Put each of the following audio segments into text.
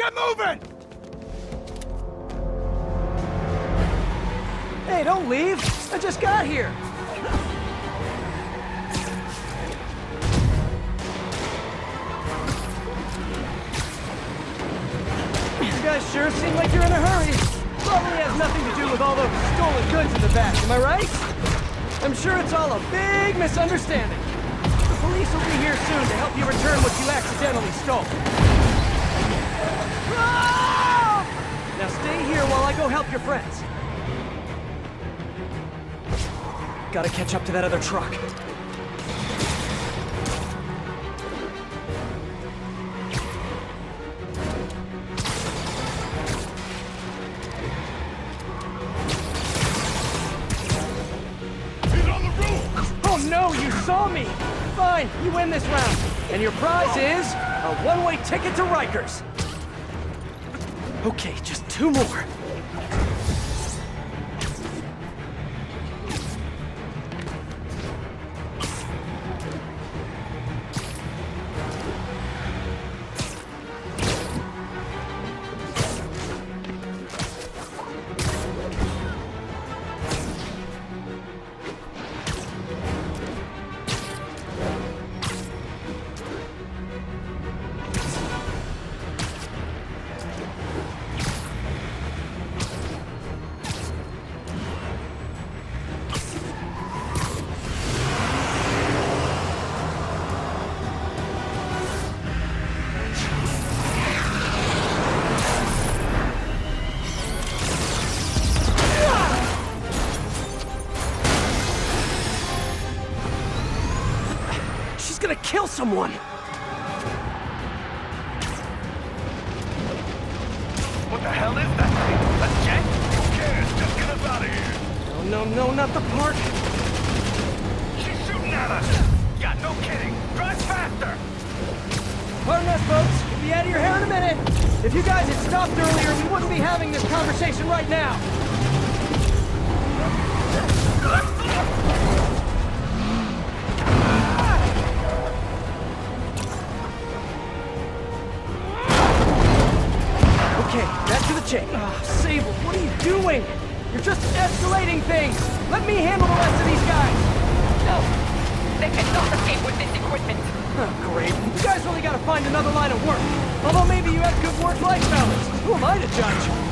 Get moving! Hey, don't leave! I just got here! You guys sure seem like you're in a hurry. Probably has nothing to do with all those stolen goods in the back, am I right? I'm sure it's all a big misunderstanding. The police will be here soon to help you return what you accidentally stole. Now stay here while I go help your friends. Gotta catch up to that other truck. Oh no, you saw me! Fine, you win this round. And your prize is a one-way ticket to Rikers. Okay, just two more. Kill someone! What the hell is that thing? A jet? Who cares? Just get us out of here! No, no, no, not the park! She's shooting at us! Yeah, no kidding! Drive faster! Pardon us, folks. We'll be out of your hair in a minute. If you guys had stopped earlier, we wouldn't be having this conversation right now. Back to the. Ah, Sable, what are you doing? You're just escalating things. Let me handle the rest of these guys. No! They cannot escape with this equipment! Oh, great. You guys really gotta find another line of work. Although maybe you have good work-life balance. Who am I to judge?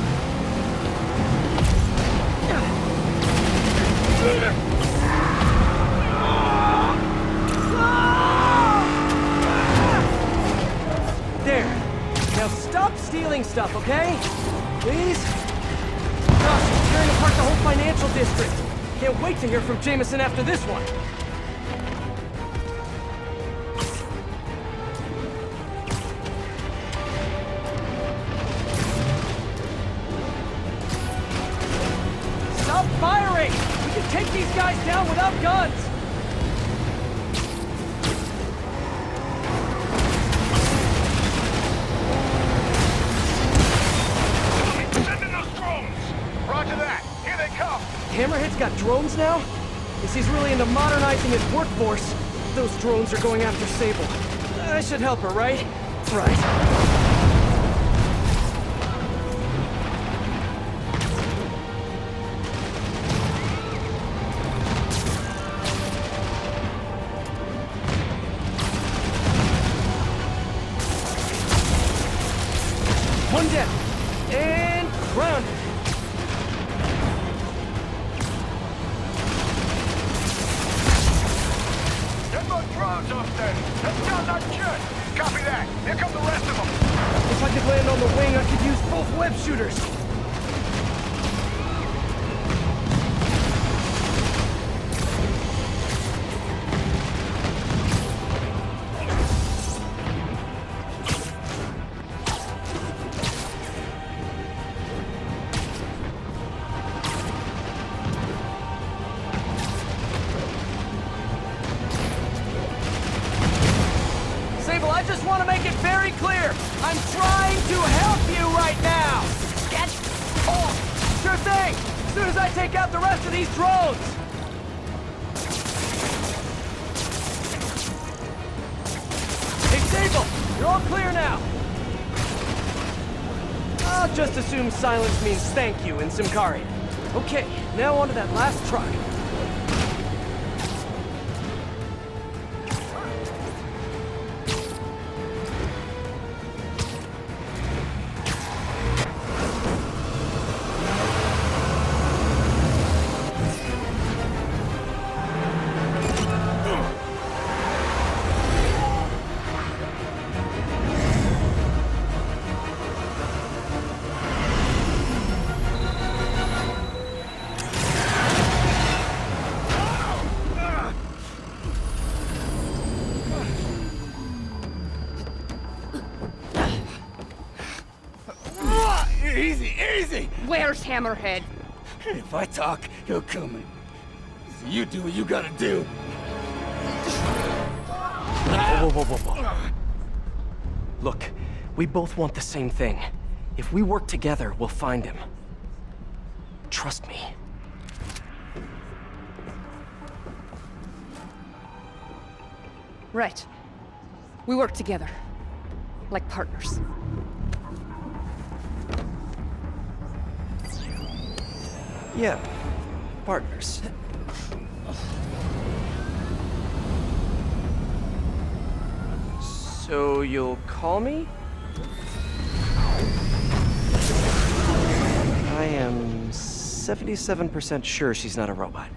District. Can't wait to hear from Jameson after this one. Stop firing! We can take these guys down without guns! Hammerhead's got drones now? Guess he's really into modernizing his workforce. Those drones are going after Sable. I should help her, right? Right. Off there! Let's down that jet! Copy that! Here come the rest of them! If I could land on the wing, I could use both web shooters. I'm trying to help you right now. Get off! Sure thing. As soon as I take out the rest of these drones. Hey, Sable, you're all clear now. I'll just assume silence means thank you in Symkarian. Okay, now on to that last truck. Easy, easy! Where's Hammerhead? If I talk, he'll come in. So you do what you gotta do. Whoa, whoa, whoa, whoa. Look, we both want the same thing. If we work together, we'll find him. Trust me. Right. We work together. Like partners. Yeah, partners. So you'll call me? I am 77% sure she's not a robot.